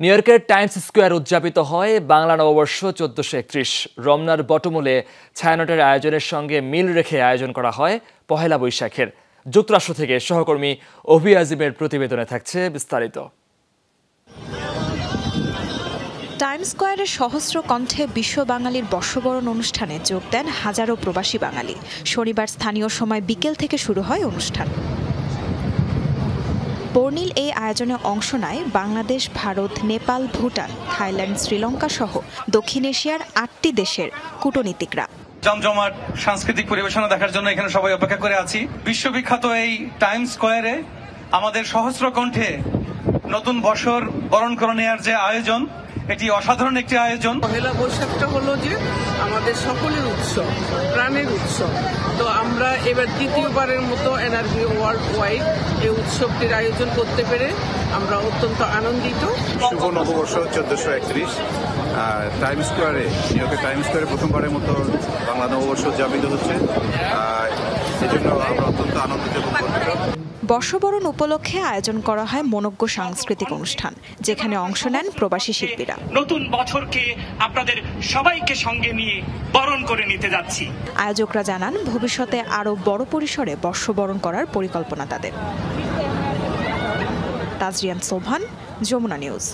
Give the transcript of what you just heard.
New ইয়র্কের Times square উদযাপিত হয় বাংলা নববর্ষ চোদ্দশো একত্রিশ। রমনার বটমূলে ছায়ানটের আয়োজনের সঙ্গে মিল রেখে আয়োজন করা হয় পহেলা বৈশাখের। যুক্তরাষ্ট্র থেকে সহকর্মী অভি আজিমের প্রতিবেদনে থাকছে বিস্তারিত। টাইম স্কোয়ারের সহস্র কণ্ঠে বিশ্ব বাঙালির বর্ষবরণ অনুষ্ঠানে যোগ দেন হাজারো প্রবাসী বাঙালি। শনিবার স্থানীয় সময় বিকেল থেকে শুরু হয় অনুষ্ঠান। বর্ণিল এই আয়োজনে অংশ নেয় বাংলাদেশ ভারত নেপাল ভুটান থাইল্যান্ড শ্রীলঙ্কা সহ দক্ষিণ এশিয়ার আটটি দেশের কূটনীতিকরা। জমজমাট সাংস্কৃতিক পরিবেশনা দেখার জন্য এখানে সবাই অপেক্ষা করে আছি। বিশ্ববিখ্যাত এই টাইম স্কোয়ারে আমাদের সহস্র কণ্ঠে নতুন বছর বরণ করে নেওয়ার যে আয়োজন এটি অসাধারণ একটি আয়োজন। পহেলা বৈশাখটা হলো যে আমাদের সকলের উৎসব প্রাণের উৎসব। তো আমরা এবার দ্বিতীয়বারের মতো এনার্জি ওয়ার্ল্ড ওয়াইড এই উৎসবটির আয়োজন করতে পেরে আমরা অত্যন্ত আনন্দিত। শুভ নববর্ষ চোদ্দশো একত্রিশ। টাইম স্কোয়ারে নিউ ইয়র্কের টাইম স্কোয়ারে প্রথমবারের মতো বাংলা নববর্ষ উদযাপিত হচ্ছে। সেজন্য আমরা অত্যন্ত আনন্দিত বর্ষবরণ উপলক্ষে আয়োজন করা হয় মনজ্ঞ সাংস্কৃতিক অনুষ্ঠান যেখানে অংশ নেন প্রবাসী শিল্পীরা। নতুন বছরকে আপনাদের সবাইকে সঙ্গে নিয়ে বরণ করে নিতে যাচ্ছি। আয়োজকরা জানান ভবিষ্যতে আরও বড় পরিসরে বর্ষবরণ করার পরিকল্পনা তাদের। তাজরিয়ান সোভান যমুনা নিউজ।